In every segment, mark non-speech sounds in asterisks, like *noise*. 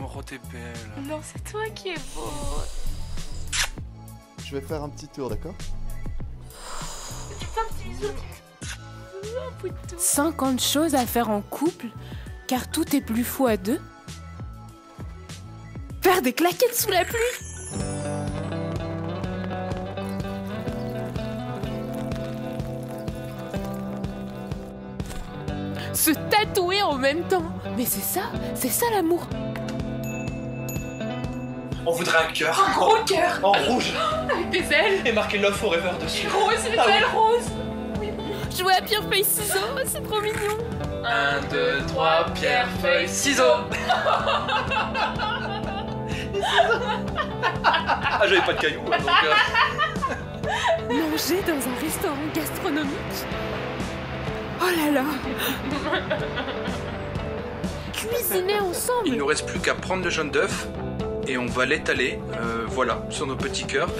Moro, t'es belle. Non, c'est toi qui es beau. Je vais faire un petit tour, d'accord? Tu fais un petit bisou. Oh, poutou. 50 choses à faire en couple, car tout est plus fou à deux. Faire des claquettes sous la pluie. Se tatouer en même temps. Mais c'est ça, c'est ça l'amour. On voudrait un cœur. Un gros cœur En rouge. avec des ailes. Et marqué Love Forever dessus. Rose, une Ah oui. belle rose. Jouer à pierre feuille ciseaux, c'est trop mignon. 1, 2, 3, pierre, feuille, ciseaux. *laughs* ah, j'avais pas de cailloux, hein, donc. euh, Manger dans un restaurant gastronomique. Oh là là. *laughs* Cuisiner Il ensemble. nous reste plus qu'à prendre le jaune d'œuf et on va l'étaler, euh, voilà, sur nos petits cœurs.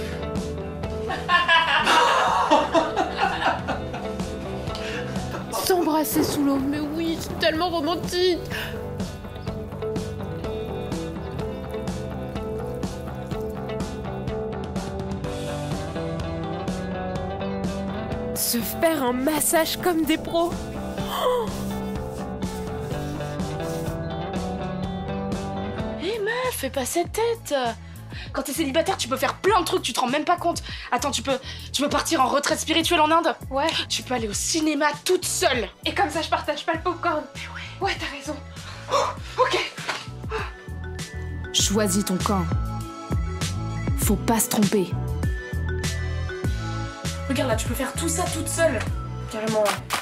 *laughs* S'embrasser sous l'eau, mais oui, c'est tellement romantique. Se faire un massage comme des pros. Hé fais pas cette tête Quand t'es célibataire, tu peux faire plein de trucs, tu te rends même pas compte. Attends, tu peux, tu peux partir en retraite spirituelle en Inde Ouais. Tu peux aller au cinéma toute seule Et comme ça, je partage pas le popcorn. Ouais, t'as raison. Ok Choisis ton camp. Faut pas se tromper. Regarde là, tu peux faire tout ça toute seule Carrément là.